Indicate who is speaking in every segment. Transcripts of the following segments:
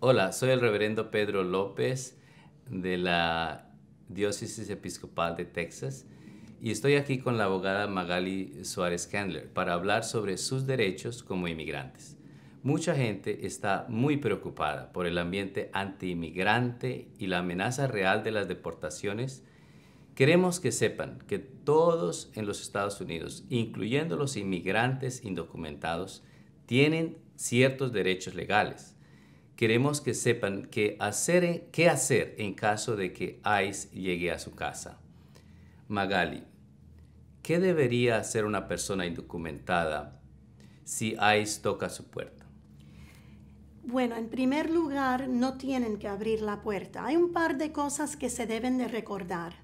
Speaker 1: Hola, soy el reverendo Pedro López de la Diócesis Episcopal de Texas y estoy aquí con la abogada Magali Suárez Candler para hablar sobre sus derechos como inmigrantes. Mucha gente está muy preocupada por el ambiente anti-inmigrante y la amenaza real de las deportaciones. Queremos que sepan que todos en los Estados Unidos, incluyendo los inmigrantes indocumentados, tienen ciertos derechos legales. Queremos que sepan qué hacer, qué hacer en caso de que ICE llegue a su casa. Magali, ¿qué debería hacer una persona indocumentada si ICE toca su puerta?
Speaker 2: Bueno, en primer lugar, no tienen que abrir la puerta. Hay un par de cosas que se deben de recordar.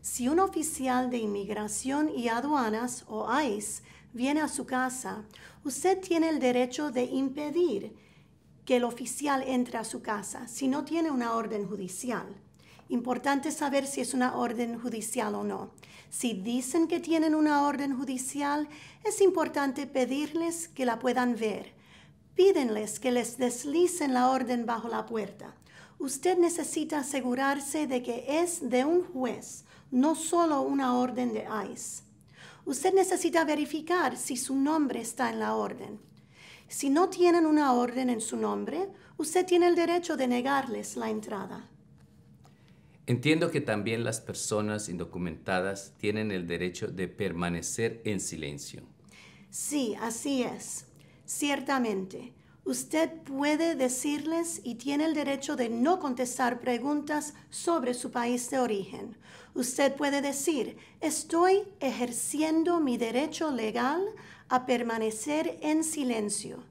Speaker 2: Si un oficial de inmigración y aduanas o ICE viene a su casa, usted tiene el derecho de impedir que el oficial entre a su casa si no tiene una orden judicial. Importante saber si es una orden judicial o no. Si dicen que tienen una orden judicial, es importante pedirles que la puedan ver Pídenles que les deslicen la orden bajo la puerta. Usted necesita asegurarse de que es de un juez, no solo una orden de ICE. Usted necesita verificar si su nombre está en la orden. Si no tienen una orden en su nombre, usted tiene el derecho de negarles la entrada.
Speaker 1: Entiendo que también las personas indocumentadas tienen el derecho de permanecer en silencio.
Speaker 2: Sí, así es. Ciertamente, usted puede decirles y tiene el derecho de no contestar preguntas sobre su país de origen. Usted puede decir, estoy ejerciendo mi derecho legal a permanecer en silencio.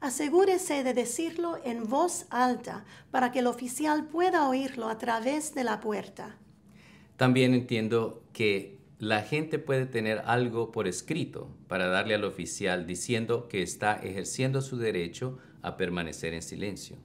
Speaker 2: Asegúrese de decirlo en voz alta para que el oficial pueda oírlo a través de la puerta.
Speaker 1: También entiendo que la gente puede tener algo por escrito para darle al oficial diciendo que está ejerciendo su derecho a permanecer en silencio.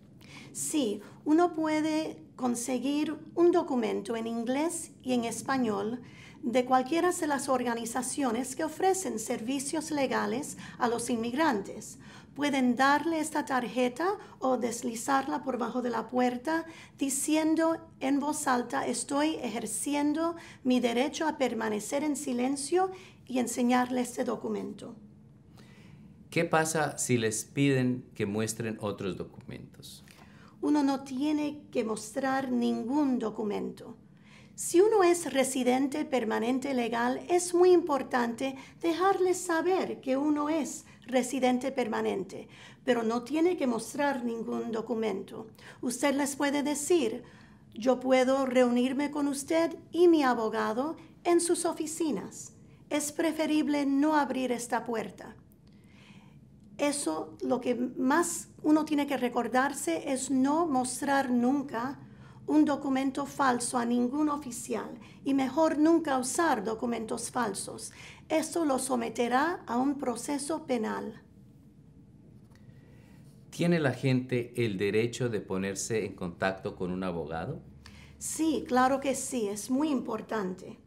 Speaker 2: Sí, uno puede conseguir un documento en inglés y en español de cualquiera de las organizaciones que ofrecen servicios legales a los inmigrantes pueden darle esta tarjeta o deslizarla por bajo de la puerta diciendo en voz alta, estoy ejerciendo mi derecho a permanecer en silencio y enseñarle este documento.
Speaker 1: ¿Qué pasa si les piden que muestren otros documentos?
Speaker 2: Uno no tiene que mostrar ningún documento. Si uno es residente permanente legal, es muy importante dejarles saber que uno es residente permanente, pero no tiene que mostrar ningún documento. Usted les puede decir, yo puedo reunirme con usted y mi abogado en sus oficinas. Es preferible no abrir esta puerta. Eso lo que más uno tiene que recordarse es no mostrar nunca un documento falso a ningún oficial y mejor nunca usar documentos falsos. Esto lo someterá a un proceso penal.
Speaker 1: ¿Tiene la gente el derecho de ponerse en contacto con un abogado?
Speaker 2: Sí, claro que sí, es muy importante.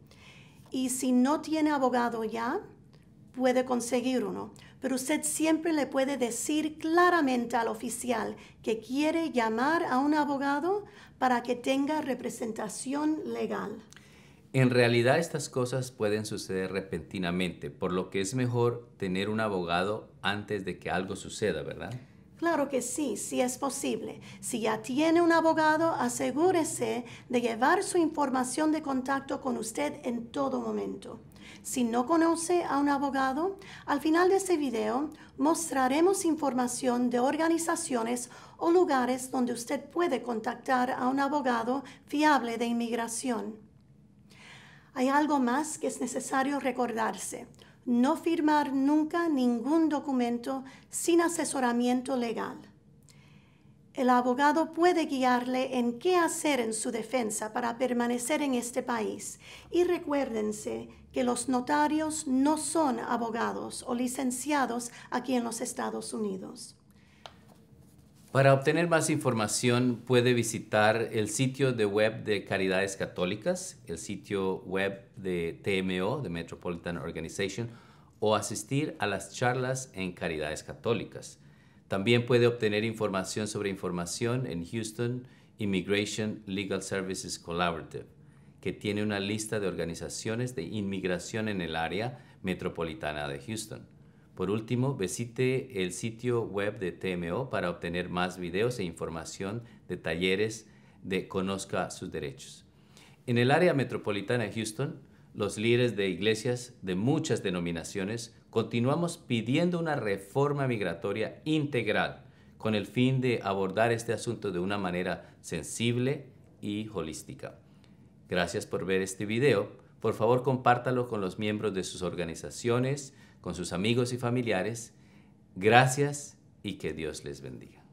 Speaker 2: Y si no tiene abogado ya, puede conseguir uno. Pero usted siempre le puede decir claramente al oficial que quiere llamar a un abogado para que tenga representación legal.
Speaker 1: En realidad estas cosas pueden suceder repentinamente, por lo que es mejor tener un abogado antes de que algo suceda, ¿verdad?
Speaker 2: Claro que sí, sí es posible. Si ya tiene un abogado, asegúrese de llevar su información de contacto con usted en todo momento. Si no conoce a un abogado, al final de este video mostraremos información de organizaciones o lugares donde usted puede contactar a un abogado fiable de inmigración. Hay algo más que es necesario recordarse. No firmar nunca ningún documento sin asesoramiento legal. El abogado puede guiarle en qué hacer en su defensa para permanecer en este país. Y recuérdense que los notarios no son abogados o licenciados aquí en los Estados Unidos.
Speaker 1: Para obtener más información puede visitar el sitio web de Caridades Católicas, el sitio web de TMO, de Metropolitan Organization, o asistir a las charlas en Caridades Católicas. También puede obtener información sobre información en Houston Immigration Legal Services Collaborative, que tiene una lista de organizaciones de inmigración en el área metropolitana de Houston. Por último, visite el sitio web de TMO para obtener más videos e información de talleres de Conozca sus derechos. En el área metropolitana de Houston, los líderes de iglesias de muchas denominaciones continuamos pidiendo una reforma migratoria integral con el fin de abordar este asunto de una manera sensible y holística. Gracias por ver este video. Por favor, compártalo con los miembros de sus organizaciones, con sus amigos y familiares. Gracias y que Dios les bendiga.